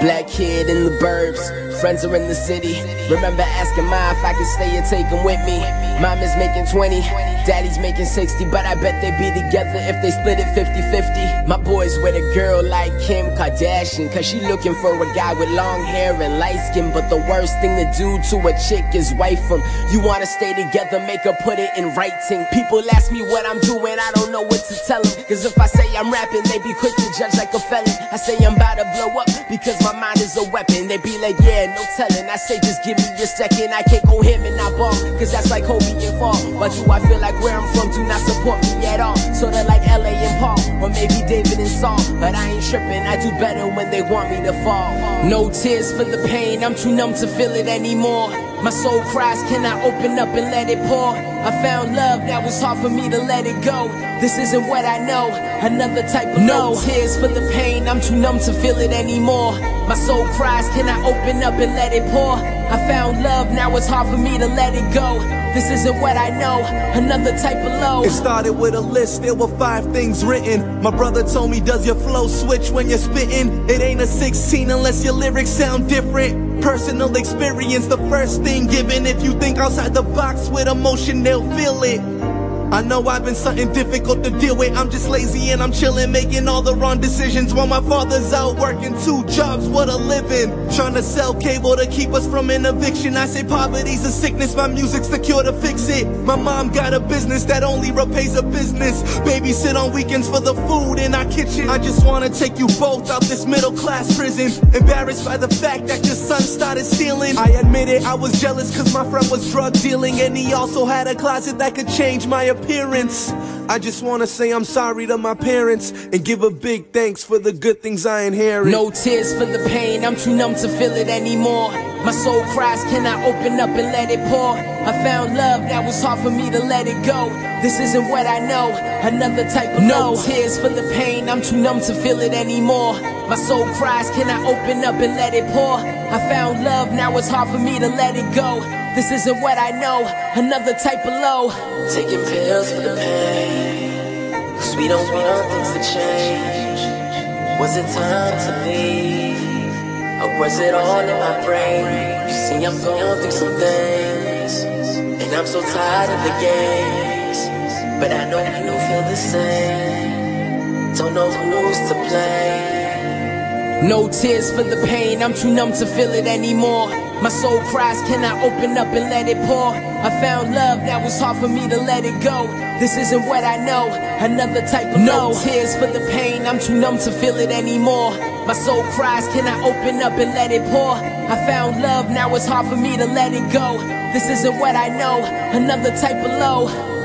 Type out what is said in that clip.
Black kid in the burbs, friends are in the city. Remember asking Ma if I could stay and take them with me. Mom is making 20, daddy's making 60, but I bet they'd be together if they split it 50 50. My boys with a girl like Kim Kardashian, cause she looking for a guy with long hair and light skin. But the worst thing to do to a chick is wife him. You wanna stay together, make her put it in writing. People ask me what I'm doing, I don't know what to tell them. Cause if I say I'm rapping, they be quick to judge like a felon. I say I'm about to blow up because my mind is a weapon. They be like, yeah, no telling. I say, just give me a second. I can't go him and not ball, cause that's like Kobe and fall. But do I feel like where I'm from do not support me at all? Sorta like David and Saul. But I ain't tripping, I do better when they want me to fall. No tears for the pain, I'm too numb to feel it anymore. My soul cries, can I open up and let it pour? I found love, that was hard for me to let it go. This isn't what I know, another type of no tears for the pain, I'm too numb to feel it anymore. My soul cries, can I open up and let it pour? I found love, now it's hard for me to let it go. This isn't what I know, another type of low. It started with a list, there were five things written. My brother told me, Does your flow switch when you're spitting? It ain't a 16 unless your lyrics sound different. Personal experience, the first thing given. If you think outside the box with emotion, they'll feel it. I know I've been something difficult to deal with. I'm just lazy and I'm chilling, making all the wrong decisions while my father's out working two jobs. What a living. Trying to sell cable to keep us from an eviction. I say poverty's a sickness, my music's the cure to fix it. My mom got a business that only repays a business. Babysit on weekends for the food in our kitchen. I just wanna take you both out this middle class prison. Embarrassed by the fact that your son started stealing. I admit it, I was jealous cause my friend was drug dealing and he also had a closet that could change my appearance. I just wanna say I'm sorry to my parents and give a big thanks for the good things I inherit. No tears for the pain, I'm too numb to feel it anymore. My soul cries, can I open up and let it pour? I found love, that was hard for me to let it go. This isn't what I know, another type of no tears for the pain, I'm too numb to feel it anymore. My soul cries, can I open up and let it pour? I found love, now it's hard for me to let it go. This isn't what I know, another type of low. Taking pills for the pain. Cause we don't want things to change. Was it time to leave? Or was it all in my brain? You see, I'm going through some things. And I'm so tired of the games. But I know you feel the same. Don't know who's to blame. No tears for the pain, I'm too numb to feel it anymore. My soul cries, can I open up and let it pour? I found love, that was hard for me to let it go. This isn't what I know, another type of no tears for the pain, I'm too numb to feel it anymore. My soul cries, can I open up and let it pour? I found love, now it's hard for me to let it go. This isn't what I know, another type of low.